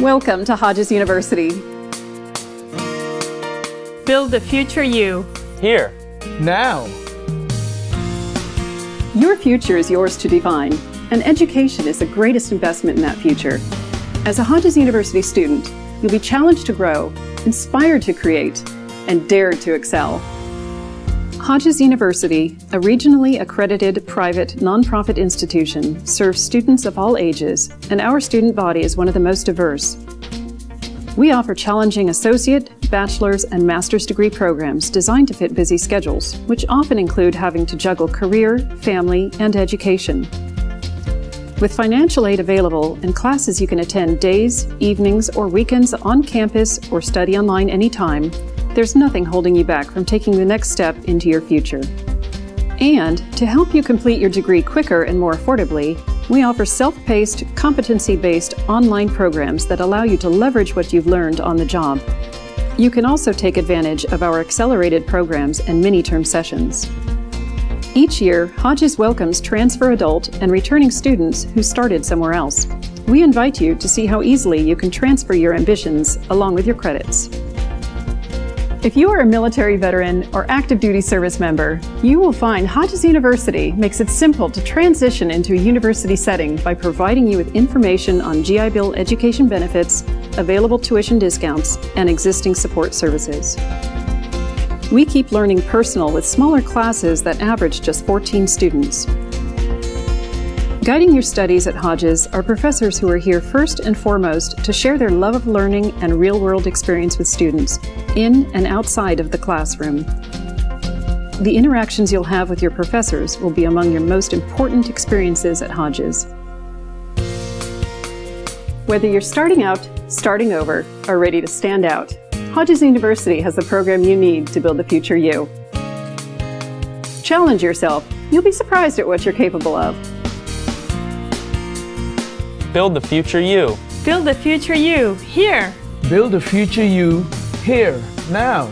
Welcome to Hodges University. Build the future you. Here. Now. Your future is yours to define, and education is the greatest investment in that future. As a Hodges University student, you'll be challenged to grow, inspired to create, and dared to excel. Hodges University, a regionally accredited private nonprofit institution, serves students of all ages, and our student body is one of the most diverse. We offer challenging associate, bachelor's, and master's degree programs designed to fit busy schedules, which often include having to juggle career, family, and education. With financial aid available and classes you can attend days, evenings, or weekends on campus or study online anytime, there's nothing holding you back from taking the next step into your future. And to help you complete your degree quicker and more affordably, we offer self paced, competency based online programs that allow you to leverage what you've learned on the job. You can also take advantage of our accelerated programs and mini term sessions. Each year, Hodges welcomes transfer adult and returning students who started somewhere else. We invite you to see how easily you can transfer your ambitions along with your credits. If you are a military veteran or active duty service member, you will find Hodges University makes it simple to transition into a university setting by providing you with information on GI Bill education benefits, available tuition discounts, and existing support services. We keep learning personal with smaller classes that average just 14 students. Guiding your studies at Hodges are professors who are here first and foremost to share their love of learning and real world experience with students, in and outside of the classroom. The interactions you'll have with your professors will be among your most important experiences at Hodges. Whether you're starting out, starting over, or ready to stand out, Hodges University has the program you need to build the future you. Challenge yourself. You'll be surprised at what you're capable of. Build the future you. Build the future you. Here. Build the future you here, now.